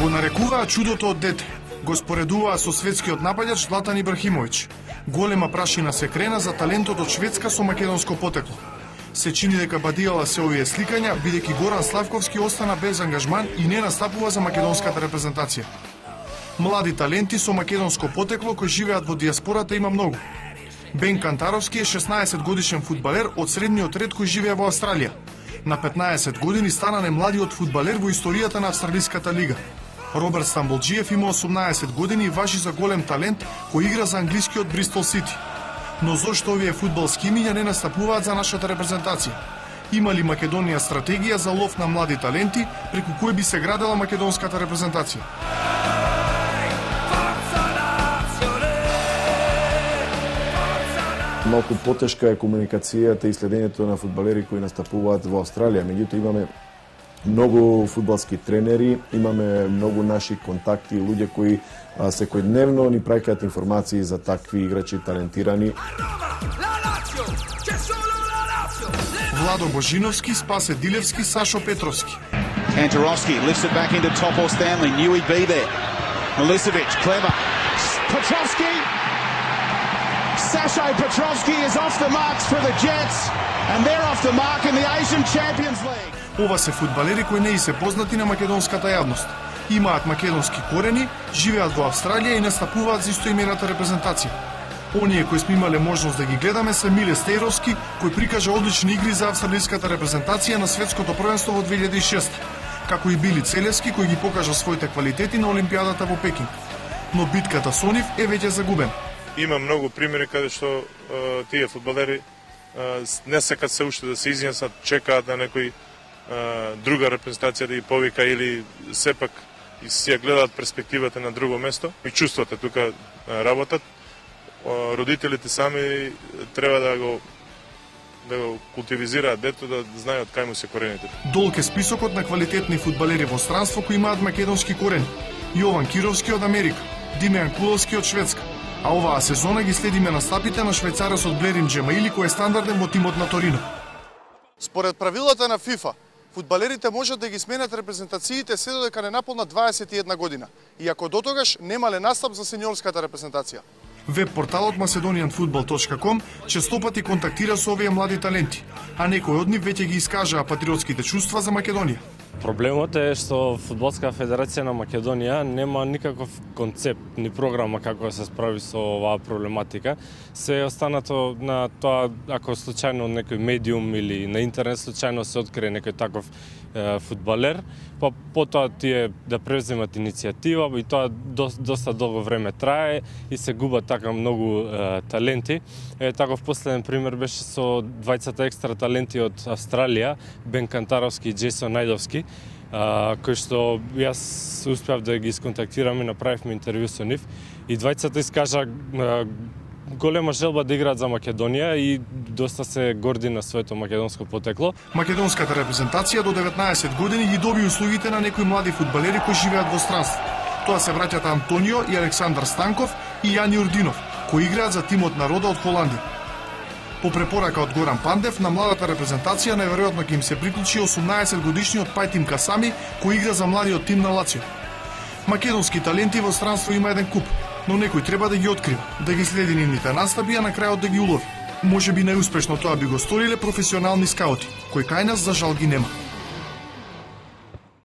Го нарекуваа чудото од дете. Го споредуваа со светскиот напаѓач Златан Ибрахимовиќ. Голема прашина се крена за талентот од Шведска со македонско потекло. Се чини дека бадијала се овие сликања, бидејќи Горан Славковски остана без ангажман и не настапува за македонската репрезентација. Млади таленти со македонско потекло кои живеат во диаспората има многу. Бен Кантаровски е 16 годишен фудбалер од средниот ред кој живее во Австралија. На 15 години стана најмладиот фудбалер во историјата на Австралиската лига. Роберт Стамболджиев има 18 години и важи за голем талент кој игра за англискиот Бристол Сити. Но зошто овие фудбалски имиња не настапуваат за нашата репрезентација? Има ли Македонија стратегија за лов на млади таленти преку кој би се градела македонската репрезентација? Малку потешка е комуникацијата и следењето на фудбалери кои настапуваат во Австралија, меѓутоа имаме многу фудбалски тренери, имаме многу наши контакти, луѓе кои секојдневно ни праќаат информации за такви играчи талентирани. Владо Божиновски, Спасе Дилевски, Сашо Петровски. Kantarovski lifts it back into top or Stanley. Knew he'd be there. Milicevic, clever. Petrovski. Sasho Petrovski is off the marks for the Jets, and they're off the mark in the Asian Champions League. Ова се фудбалери кои не и се познати на македонската јавност. Имаат македонски корени, живеат во Австралија и настапуваат за истоимената репрезентација. Оние кои сме имале можност да ги гледаме се Миле Стејровски, кој прикажа одлични игри за австралиската репрезентација на светското првенство во 2006, како и Били Целевски кој ги покажа своите квалитети на Олимпијадата во Пекинг. Но битката со нив е веќе загубен. Има многу примери каде што е, тие фудбалери не сакат се уште да се изнесат, чекаат да на некој друга репрезентација да ги повика или сепак и си ја гледаат перспективата на друго место и чувствата тука работат. Родителите сами треба да го да го култивизираат дето да знаат кај му се корените. Долг е списокот на квалитетни фудбалери во странство кои имаат македонски корени. Јован Кировски од Америка, Димеан Куловски од Шведска, а оваа сезона ги следиме настапите на швајцарецот Блерин Джемаили кој е стандарден во тимот на Торино. Според правилата на ФИФА, фудбалерите можат да ги сменат репрезентациите се додека не наполнат 21 година, иако дотогаш немале настап за сениорската репрезентација. Веб порталот macedonianfootball.com честопати контактира со овие млади таленти, а некои од нив веќе ги искажаа патриотските чувства за Македонија. Проблемот е што Фудбалска федерација на Македонија нема никаков концепт ни програма како да се справи со оваа проблематика. Се останато на тоа ако случајно некој медиум или на интернет случајно се открие некој таков е, фудбалер, па потоа тие да преземат иницијатива и тоа доста долго време трае и се губат така многу е, таленти. Е, таков последен пример беше со двајцата екстра таленти од Австралија, Бен Кантаровски и Джейсон Најдовски, а, кои што јас успеав да ги сконтактирам и направивме интервју со нив и двајцата искажа а, голема желба да играат за Македонија и доста се горди на своето македонско потекло. Македонската репрезентација до 19 години ги доби услугите на некои млади фудбалери кои живеат во странство. Тоа се враќаат Антонио и Александар Станков и Јани Урдинов, кои играат за тимот народа од Холандија. По препорака од Горан Пандев, на младата репрезентација најверојатно ќе им се приклучи 18 годишниот Пајтим Касами, кој игра за младиот тим на Лацио. Македонски таленти во странство има еден куп, но некој треба да ги открива, да ги следи нивните настапи, а на крајот да ги улови. Може би најуспешно тоа би го сториле професионални скаути, кои кај нас за жал ги нема.